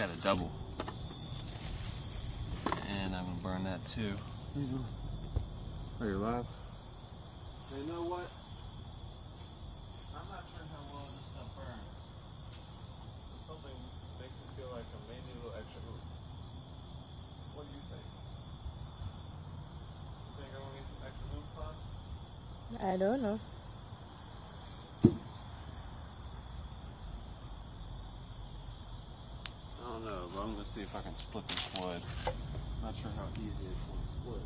got a double. And I'm gonna burn that too. Mm-hmm. Are you live? You know what? I'm not sure how well this stuff burns. Something makes me feel like I may need a little extra oomph. What do you think? You think I'm gonna need some extra oomph, Pop? I don't know. Don't know, but I'm gonna see if I can split this wood. Not sure how easy it's gonna split.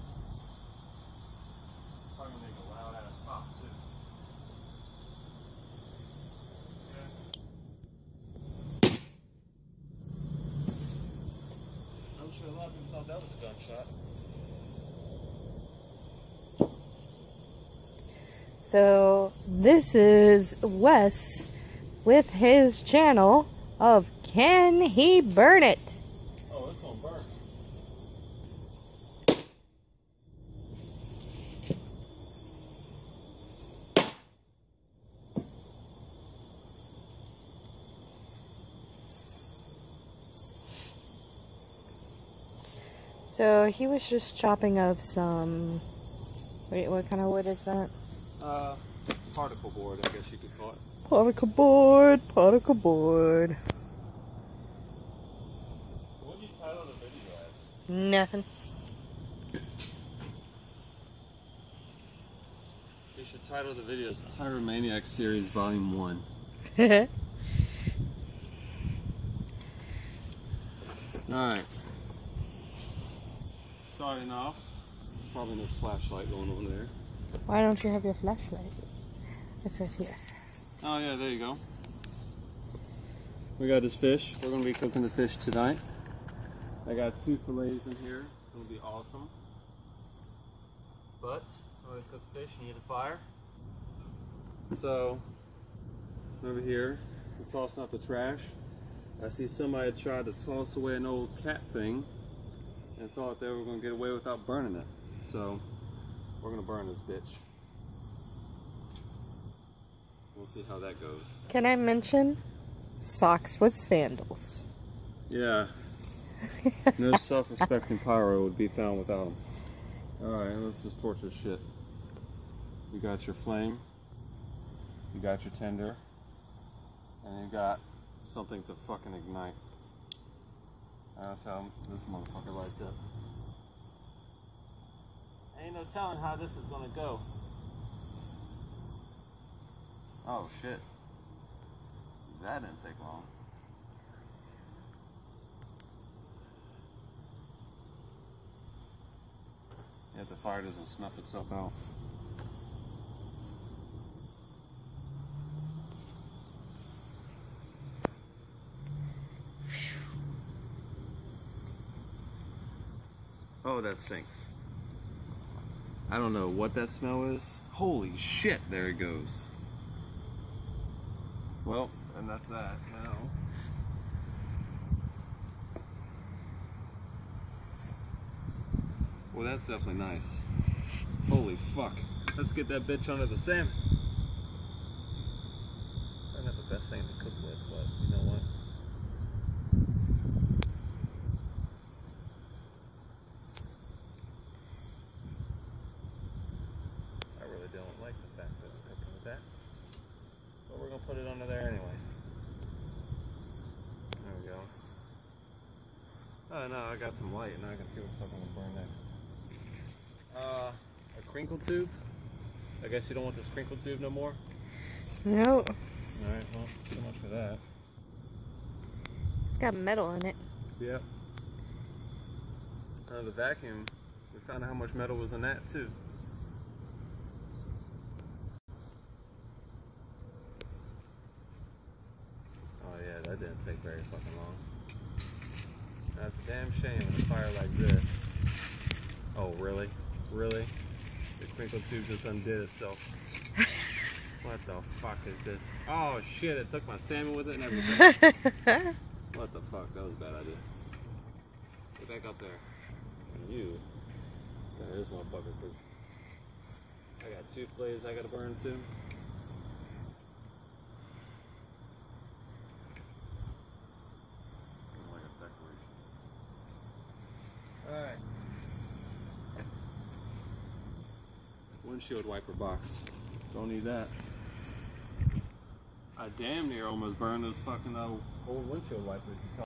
Probably gonna make a loud ass pop too. Yeah. I'm sure a lot of people thought that was a gunshot. So this is Wes with his channel of Can He Burn It? Oh, it's gonna burn. So he was just chopping up some. Wait, what kind of wood is that? Uh, particle board, I guess you could call it. Particle board, particle board. What do you title the video as? Nothing. You should title the video as Pyromaniac Series Volume 1. Alright. Starting off, probably no flashlight going on there. Why don't you have your flashlight? It's right here. Oh yeah, there you go. We got this fish. We're gonna be cooking the fish tonight. I got two fillets in here. Gonna be awesome. But when you cook fish, you need a fire. So over here, we're tossing out the trash. I see somebody tried to toss away an old cat thing and thought they were gonna get away without burning it. So we're gonna burn this bitch. We'll see how that goes. Can I mention socks with sandals? Yeah. No self-respecting pyro would be found without them. Alright, let's just torch this shit. You got your flame. You got your tinder. And you got something to fucking ignite. That's how this motherfucker lights up. Ain't no telling how this is gonna go. Oh shit. That didn't take long. Fire doesn't snuff itself out. Oh, that stinks. I don't know what that smell is. Holy shit, there it goes. Well, and that's that now. Well, that's definitely nice. Holy fuck. Let's get that bitch under the salmon. Not the best thing to cook with, but you know what? I really don't like the fact that I'm cooking with that. But we're gonna put it under there anyway. There we go. Oh no, I got some light and I can see what's fucking gonna burn next. A crinkle tube. I guess you don't want this crinkle tube no more. No, Alright, well, so much for that. it's got metal in it. Yep. Uh, the vacuum, we found out how much metal was in that too. Oh yeah, that didn't take very fucking long. That's a damn shame in a fire like this. Oh really? Really? The crinkle tube just undid itself. what the fuck is this? Oh shit, it took my salmon with it and everything. What the fuck? That was a bad idea. Get back up there. And you. This motherfucker, I got two flays I gotta burn too. I don't like it that windshield wiper box. Don't need that. I damn near almost burned those fucking old, old windshield wipers you